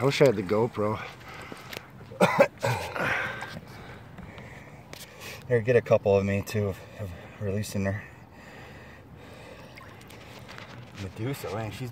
I wish I had the GoPro. Here, get a couple of me too, of, releasing her. Medusa, man, she's